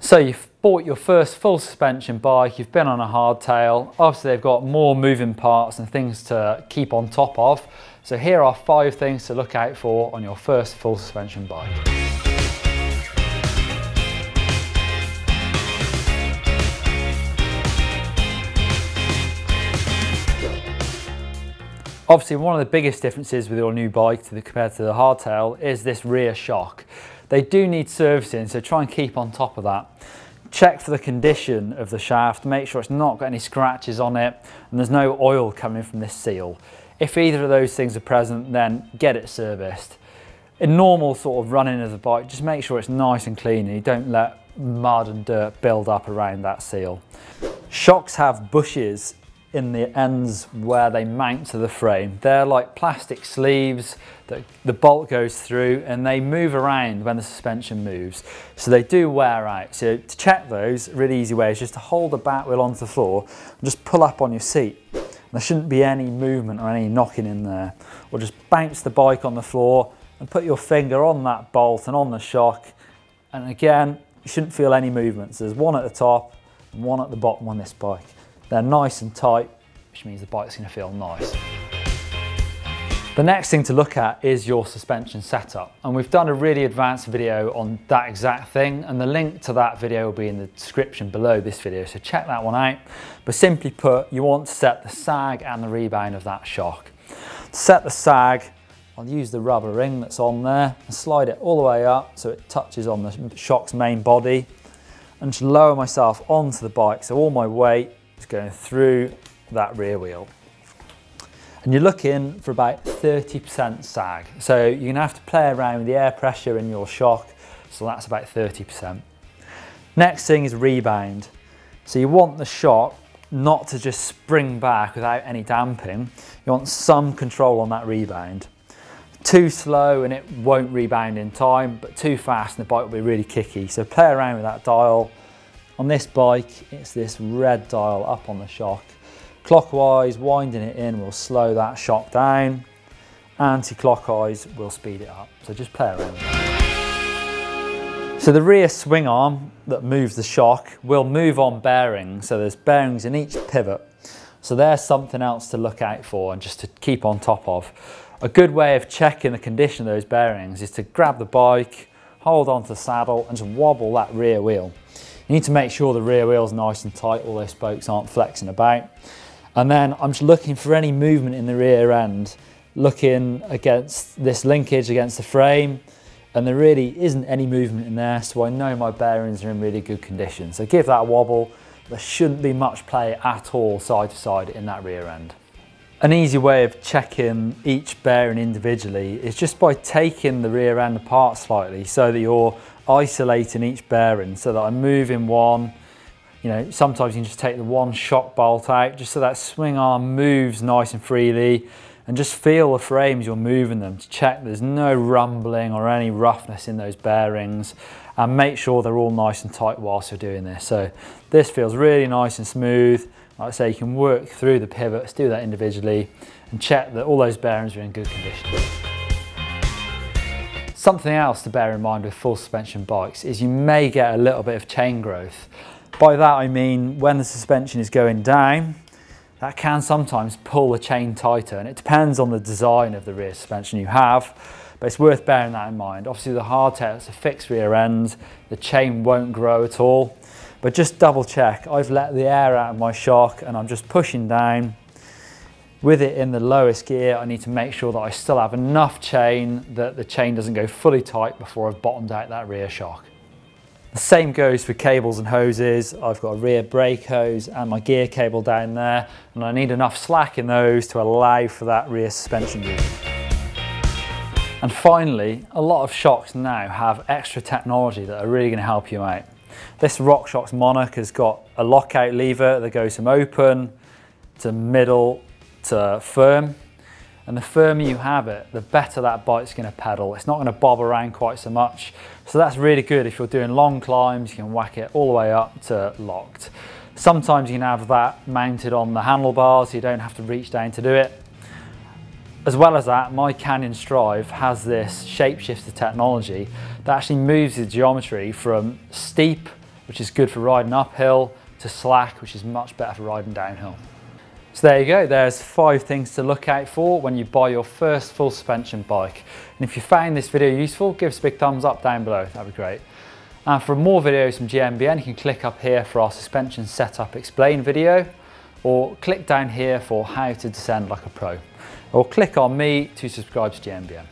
So you've bought your first full suspension bike, you've been on a hardtail, obviously they've got more moving parts and things to keep on top of. So here are five things to look out for on your first full suspension bike. Obviously one of the biggest differences with your new bike to the, compared to the hardtail is this rear shock. They do need servicing, so try and keep on top of that. Check for the condition of the shaft, make sure it's not got any scratches on it and there's no oil coming from this seal. If either of those things are present, then get it serviced. In normal sort of running of the bike, just make sure it's nice and clean and you don't let mud and dirt build up around that seal. Shocks have bushes in the ends where they mount to the frame. They're like plastic sleeves that the bolt goes through and they move around when the suspension moves. So they do wear out. So to check those, really easy way is just to hold the back wheel onto the floor and just pull up on your seat. There shouldn't be any movement or any knocking in there. Or just bounce the bike on the floor and put your finger on that bolt and on the shock. And again, you shouldn't feel any movement. So there's one at the top and one at the bottom on this bike. They're nice and tight, which means the bike's gonna feel nice. The next thing to look at is your suspension setup. And we've done a really advanced video on that exact thing. And the link to that video will be in the description below this video. So check that one out. But simply put, you want to set the sag and the rebound of that shock. To set the sag, I'll use the rubber ring that's on there and slide it all the way up so it touches on the shock's main body and just lower myself onto the bike. So all my weight is going through that rear wheel. And you're looking for about 30% sag. So you're gonna have to play around with the air pressure in your shock. So that's about 30%. Next thing is rebound. So you want the shock not to just spring back without any damping. You want some control on that rebound. Too slow and it won't rebound in time, but too fast and the bike will be really kicky. So play around with that dial. On this bike, it's this red dial up on the shock. Clockwise, winding it in will slow that shock down. Anti-clockwise will speed it up. So just play around So the rear swing arm that moves the shock will move on bearings. So there's bearings in each pivot. So there's something else to look out for and just to keep on top of. A good way of checking the condition of those bearings is to grab the bike, hold onto the saddle and just wobble that rear wheel. You need to make sure the rear wheel's nice and tight, all those spokes aren't flexing about. And then I'm just looking for any movement in the rear end, looking against this linkage against the frame, and there really isn't any movement in there, so I know my bearings are in really good condition. So give that a wobble. There shouldn't be much play at all side to side in that rear end. An easy way of checking each bearing individually is just by taking the rear end apart slightly so that you're isolating each bearing so that I'm moving one, you know, sometimes you can just take the one shock bolt out just so that swing arm moves nice and freely and just feel the frames you're moving them to check there's no rumbling or any roughness in those bearings and make sure they're all nice and tight whilst you're doing this. So this feels really nice and smooth. Like I say, you can work through the pivots, do that individually and check that all those bearings are in good condition. Something else to bear in mind with full suspension bikes is you may get a little bit of chain growth. By that I mean when the suspension is going down, that can sometimes pull the chain tighter and it depends on the design of the rear suspension you have, but it's worth bearing that in mind. Obviously the hardtail, it's a fixed rear end, the chain won't grow at all, but just double check. I've let the air out of my shock and I'm just pushing down. With it in the lowest gear, I need to make sure that I still have enough chain that the chain doesn't go fully tight before I've bottomed out that rear shock. The same goes for cables and hoses. I've got a rear brake hose and my gear cable down there and I need enough slack in those to allow for that rear suspension move. And finally, a lot of shocks now have extra technology that are really going to help you out. This RockShox Monarch has got a lockout lever that goes from open to middle to firm and the firmer you have it, the better that bike's gonna pedal. It's not gonna bob around quite so much. So that's really good. If you're doing long climbs, you can whack it all the way up to locked. Sometimes you can have that mounted on the handlebars, so you don't have to reach down to do it. As well as that, my Canyon Strive has this shapeshifter technology that actually moves the geometry from steep which is good for riding uphill, to slack, which is much better for riding downhill. So there you go, there's five things to look out for when you buy your first full suspension bike. And if you found this video useful, give us a big thumbs up down below, that'd be great. And for more videos from GMBN, you can click up here for our suspension setup explain video, or click down here for how to descend like a pro, or click on me to subscribe to GMBN.